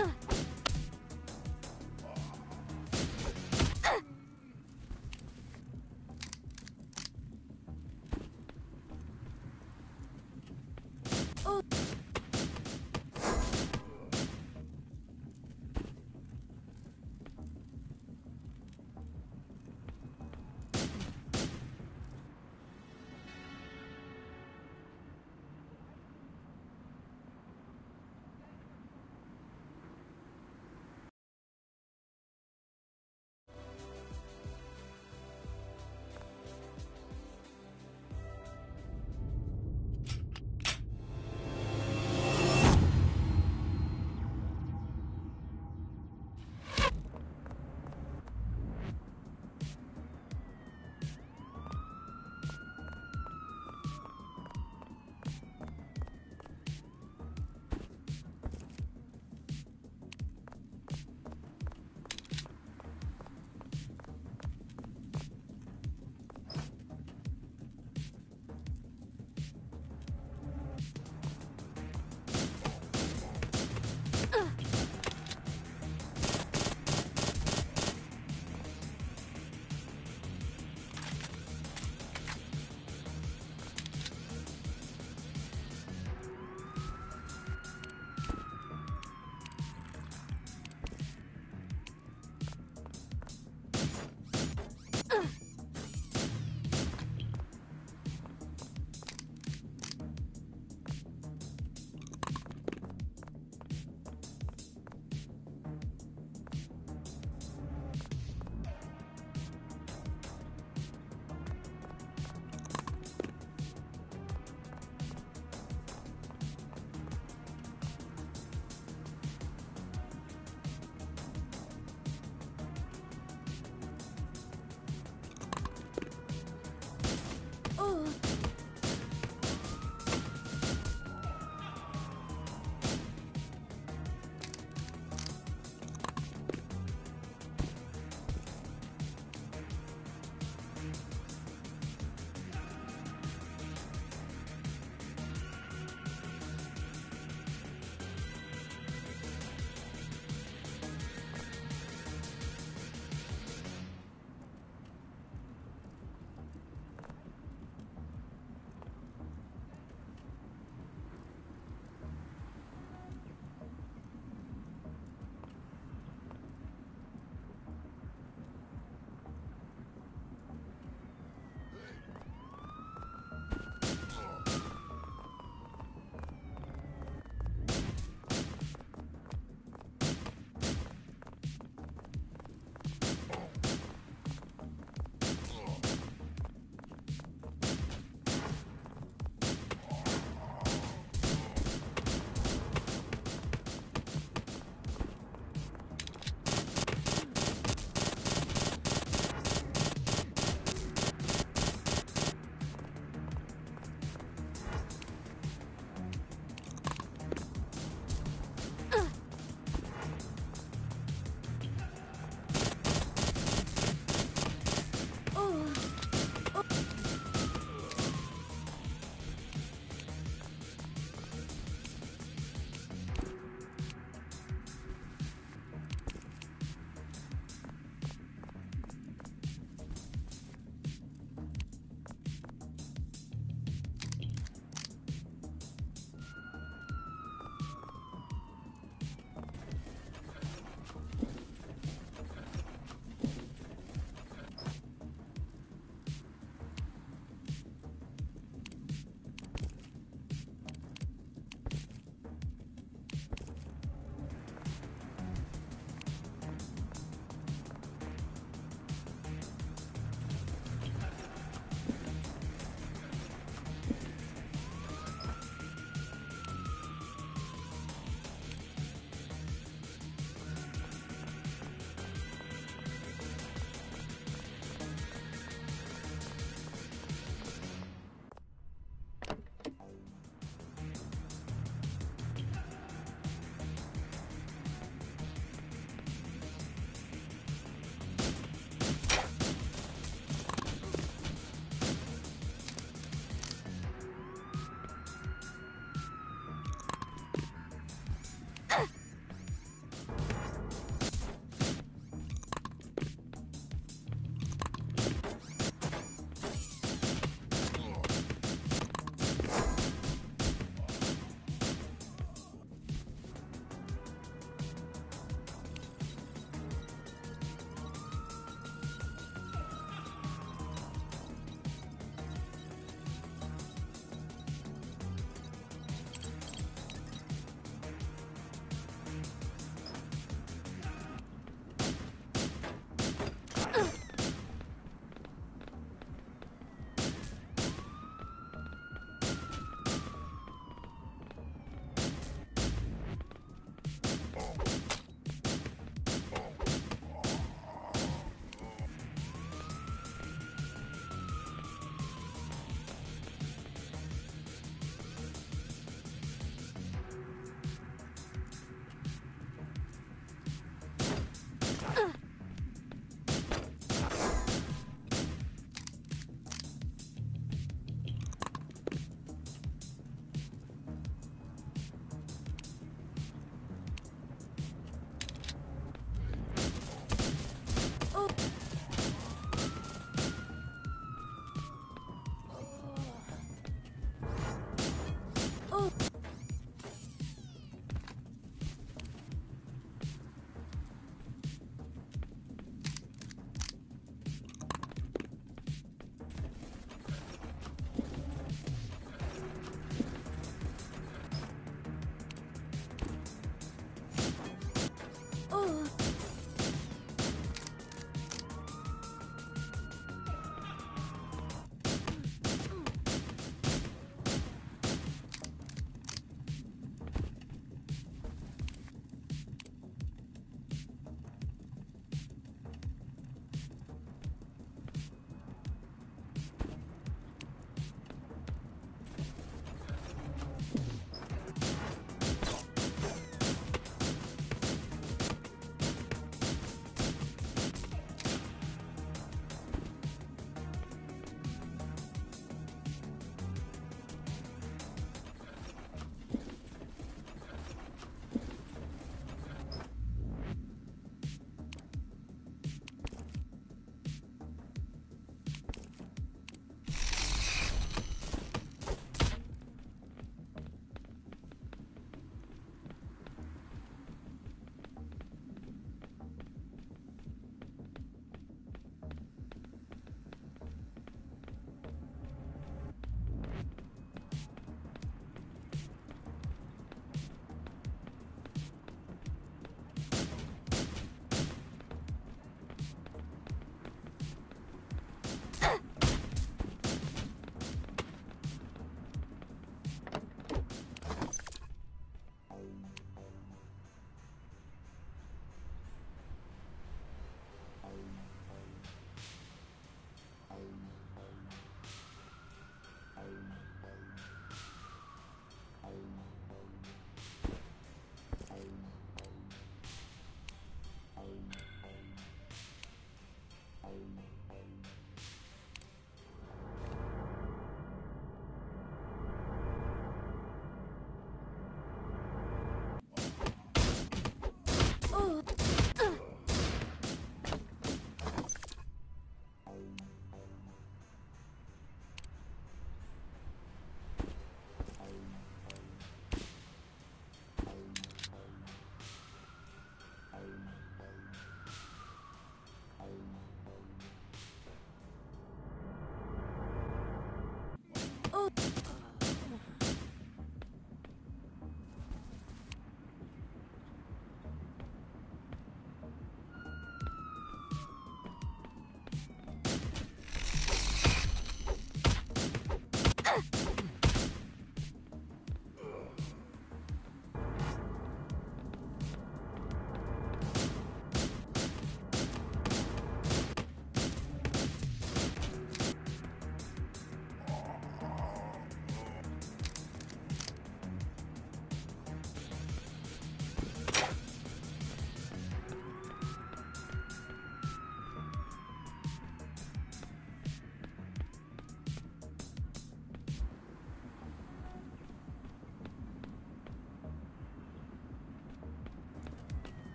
あ!